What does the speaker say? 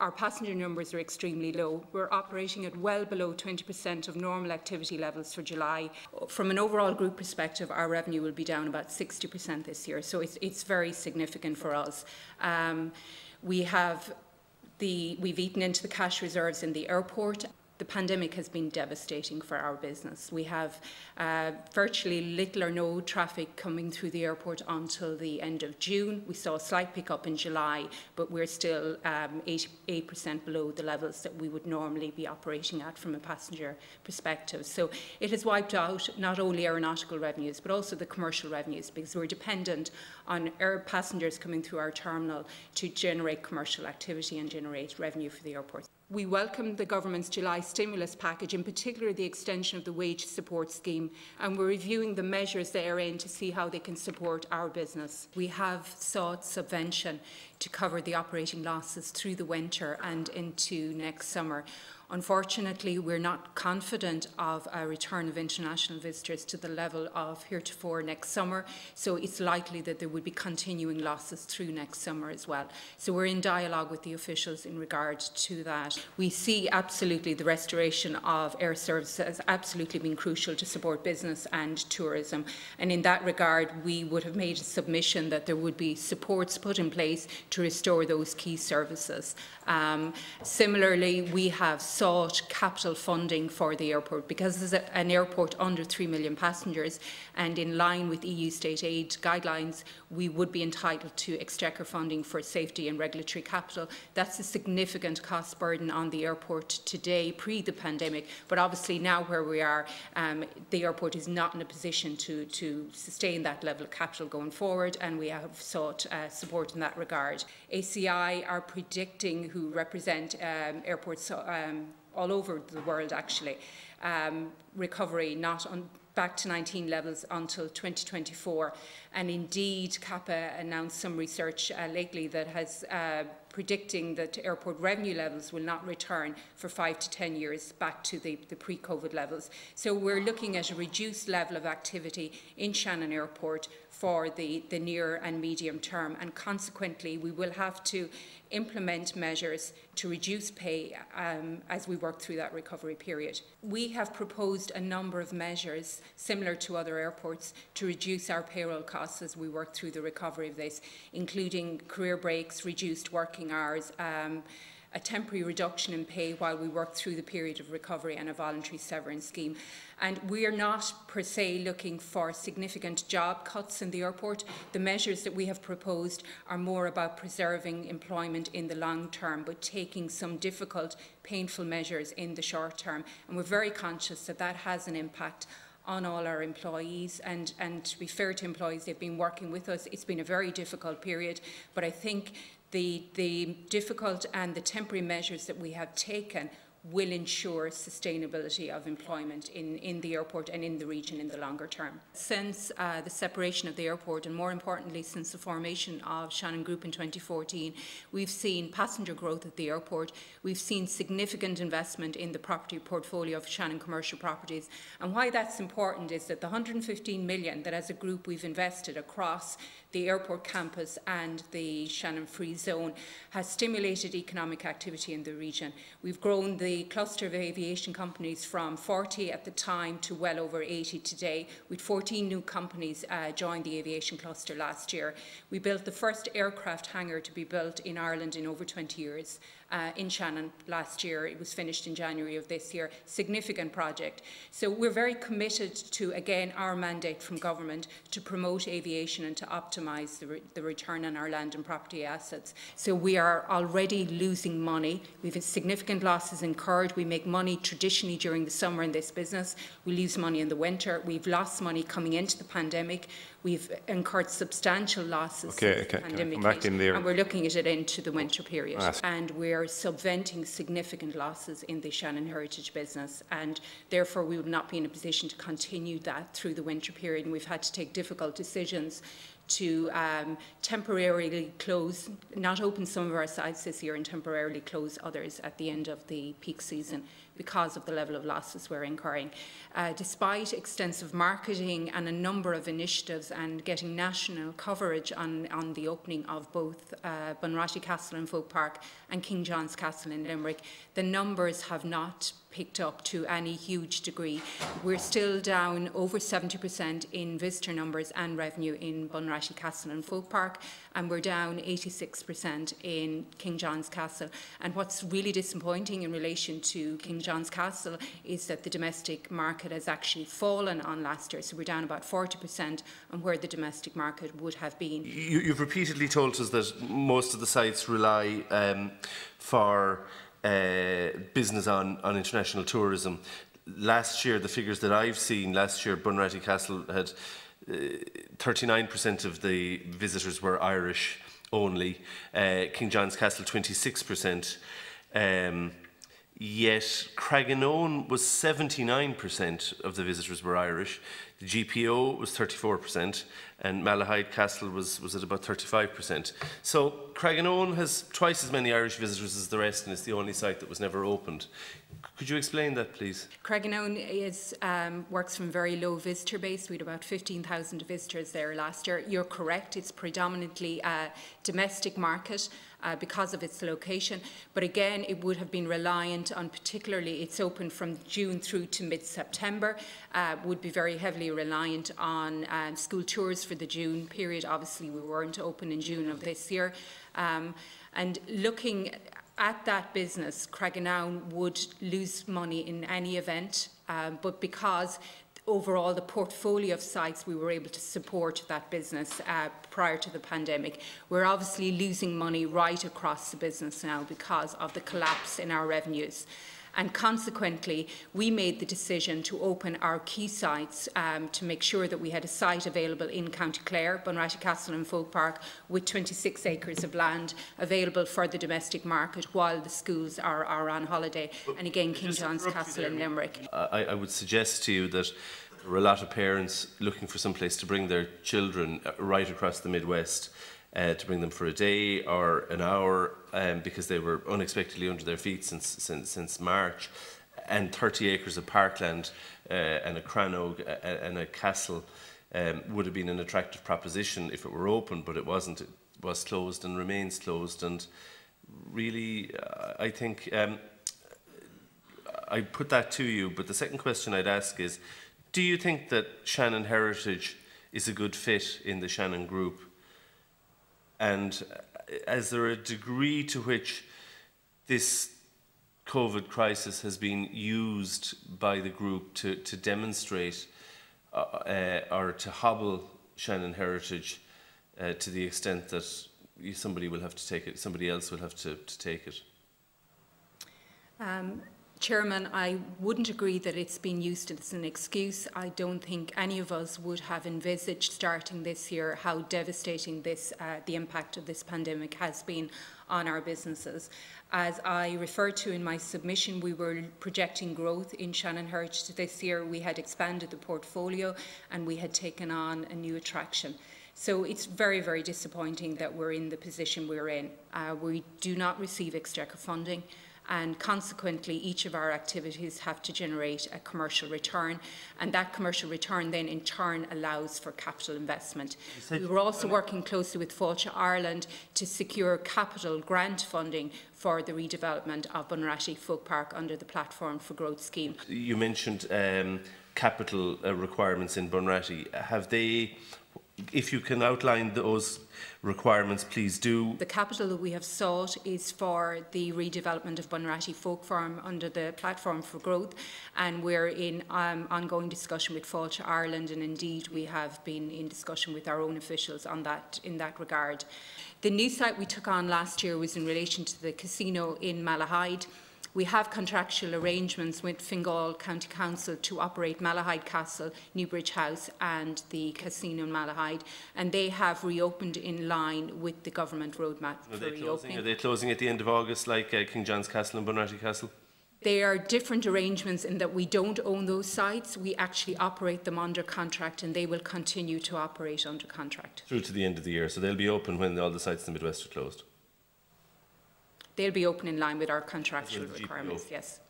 our passenger numbers are extremely low. We're operating at well below 20% of normal activity levels for July. From an overall group perspective, our revenue will be down about 60% this year, so it's, it's very significant for us. Um, we have the, we've eaten into the cash reserves in the airport the pandemic has been devastating for our business. We have uh, virtually little or no traffic coming through the airport until the end of June. We saw a slight pickup in July, but we're still um, 88% below the levels that we would normally be operating at from a passenger perspective. So it has wiped out not only aeronautical revenues, but also the commercial revenues, because we're dependent on air passengers coming through our terminal to generate commercial activity and generate revenue for the airport. We welcome the government's July stimulus package, in particular the extension of the wage support scheme, and we're reviewing the measures therein to see how they can support our business. We have sought subvention to cover the operating losses through the winter and into next summer. Unfortunately, we're not confident of a return of international visitors to the level of heretofore next summer, so it's likely that there would be continuing losses through next summer as well. So we're in dialogue with the officials in regard to that. We see absolutely the restoration of air services as absolutely being crucial to support business and tourism. And in that regard, we would have made a submission that there would be supports put in place to restore those key services. Um, similarly, we have sought capital funding for the airport because it's an airport under 3 million passengers and in line with EU state aid guidelines, we would be entitled to exchequer funding for safety and regulatory capital. That's a significant cost burden on the airport today, pre the pandemic, but obviously now where we are, um, the airport is not in a position to, to sustain that level of capital going forward and we have sought uh, support in that regard. ACI are predicting who represent um, airports um, all over the world actually, um, recovery not on back to 19 levels until 2024. And indeed, CAPA announced some research uh, lately that has uh, predicting that airport revenue levels will not return for five to 10 years back to the, the pre-COVID levels. So we're looking at a reduced level of activity in Shannon Airport for the, the near and medium term. And consequently, we will have to implement measures to reduce pay um, as we work through that recovery period. We have proposed a number of measures similar to other airports to reduce our payroll costs as we work through the recovery of this, including career breaks, reduced working hours, um, a temporary reduction in pay while we work through the period of recovery and a voluntary severance scheme. And we are not per se looking for significant job cuts in the airport. The measures that we have proposed are more about preserving employment in the long term, but taking some difficult, painful measures in the short term. And we're very conscious that that has an impact on all our employees and, and to be fair to employees, they've been working with us. It's been a very difficult period, but I think the, the difficult and the temporary measures that we have taken will ensure sustainability of employment in, in the airport and in the region in the longer term. Since uh, the separation of the airport and more importantly since the formation of Shannon Group in 2014, we've seen passenger growth at the airport, we've seen significant investment in the property portfolio of Shannon Commercial Properties and why that's important is that the 115 million that as a group we've invested across the airport campus and the Shannon Free Zone has stimulated economic activity in the region. We've grown the cluster of aviation companies from 40 at the time to well over 80 today, with 14 new companies uh, joined the aviation cluster last year. We built the first aircraft hangar to be built in Ireland in over 20 years uh, in Shannon last year. It was finished in January of this year. Significant project. So we're very committed to, again, our mandate from government to promote aviation and to optimise the, re the return on our land and property assets. So we are already losing money. We've significant losses incurred. We make money traditionally during the summer in this business. We lose money in the winter. We've lost money coming into the pandemic. We've incurred substantial losses okay, okay, pandemic back in there. and we're looking at it into the winter period. And we're subventing significant losses in the Shannon Heritage business and therefore we would not be in a position to continue that through the winter period. And we've had to take difficult decisions to um, temporarily close, not open some of our sites this year and temporarily close others at the end of the peak season because of the level of losses we're incurring. Uh, despite extensive marketing and a number of initiatives and getting national coverage on, on the opening of both uh, Bunratty Castle and Folk Park and King John's Castle in Limerick, the numbers have not picked up to any huge degree. We're still down over 70% in visitor numbers and revenue in Bunratty Castle and Folk Park, and we're down 86% in King John's Castle. And what's really disappointing in relation to King John's Castle is that the domestic market has actually fallen on last year, so we're down about 40% on where the domestic market would have been. You, you've repeatedly told us that most of the sites rely um, for uh, business on, on international tourism. Last year, the figures that I've seen, last year Bunratty Castle had 39% uh, of the visitors were Irish only, uh, King John's Castle 26%. Um, yet Craggaunowen was 79% of the visitors were Irish, the GPO was 34%, and Malahide Castle was, was at about 35%. So Craggaunowen has twice as many Irish visitors as the rest, and it's the only site that was never opened. Could you explain that, please? Craggaunowen is, um, works from a very low visitor base. We had about 15,000 visitors there last year. You're correct, it's predominantly a domestic market uh, because of its location. But again, it would have been reliant on particularly, it's open from June through to mid-September, uh, would be very heavily reliant on um, school tours for the June period. Obviously, we weren't open in June of this year. Um, and looking at that business, Craggaunowen would lose money in any event, um, but because overall the portfolio of sites we were able to support that business uh, prior to the pandemic. We're obviously losing money right across the business now because of the collapse in our revenues. And consequently, we made the decision to open our key sites um, to make sure that we had a site available in County Clare, Bunratty Castle and Folk Park, with 26 acres of land available for the domestic market while the schools are, are on holiday. and again, King John's Castle in Limerick. I, I would suggest to you that there are a lot of parents looking for some place to bring their children uh, right across the Midwest. Uh, to bring them for a day or an hour um, because they were unexpectedly under their feet since, since, since March. And 30 acres of parkland uh, and a crannog uh, and a castle um, would have been an attractive proposition if it were open, but it wasn't. It was closed and remains closed. And really, uh, I think um, I put that to you. But the second question I'd ask is, do you think that Shannon Heritage is a good fit in the Shannon Group? And is there a degree to which this COVID crisis has been used by the group to, to demonstrate uh, uh, or to hobble Shannon heritage uh, to the extent that somebody will have to take it, somebody else will have to, to take it? Um, Chairman, I wouldn't agree that it's been used as an excuse. I don't think any of us would have envisaged starting this year how devastating this, uh, the impact of this pandemic has been on our businesses. As I referred to in my submission, we were projecting growth in Shannon Heritage this year. We had expanded the portfolio and we had taken on a new attraction. So it's very, very disappointing that we're in the position we're in. Uh, we do not receive exchequer funding and consequently each of our activities have to generate a commercial return and that commercial return then in turn allows for capital investment. We were also working closely with Fáilte Ireland to secure capital grant funding for the redevelopment of Bunratty Folk Park under the Platform for Growth scheme. You mentioned um, capital uh, requirements in Bunratty. Have they if you can outline those requirements, please do. The capital that we have sought is for the redevelopment of Bunratty Folk Farm under the Platform for Growth, and we're in um, ongoing discussion with Fáilte Ireland, and indeed we have been in discussion with our own officials on that in that regard. The new site we took on last year was in relation to the casino in Malahide. We have contractual arrangements with Fingal County Council to operate Malahide Castle, Newbridge House and the casino in Malahide and they have reopened in line with the government roadmap are for reopening. Closing? Are they closing at the end of August like uh, King John's Castle and Bunratty Castle? They are different arrangements in that we don't own those sites. We actually operate them under contract and they will continue to operate under contract. Through to the end of the year. So they'll be open when all the sites in the Midwest are closed they'll be open in line with our contractual requirements, yes.